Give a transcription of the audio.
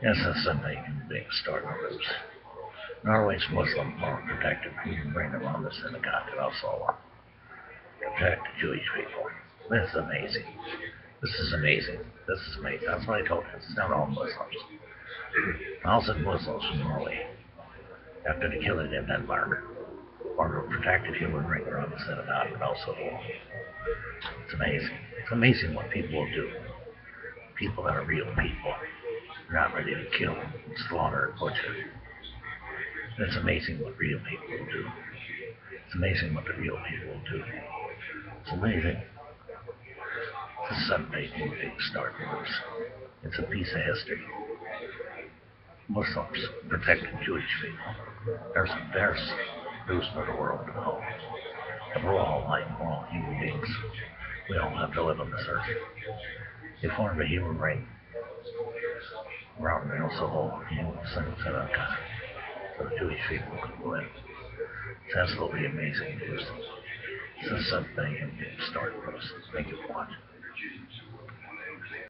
Start to lose. Norway's Muslim law protected human bring around the synagogue and also protect the Jewish people. This is amazing. This is amazing. This is amazing. That's what I told you. It's not all Muslims. Thousand Muslims from Norway after the killing in Denmark or to protect the human ring around the synagogue and also the wall. It's amazing. It's amazing what people will do. People that are real people. Not ready to kill, slaughter, and butcher. It's amazing what real people will do. It's amazing what the real people will do. It's amazing. Is something you big start with. It's a piece of history. Muslims protecting Jewish people. There's there's news for the world to know. And we're all like we're all human beings. We all have to live on this earth. They formed a human ring around the Oslo human synagogue so the Jewish people could go in. It's absolutely amazing news. This is something you can start with us. Thank you for watching.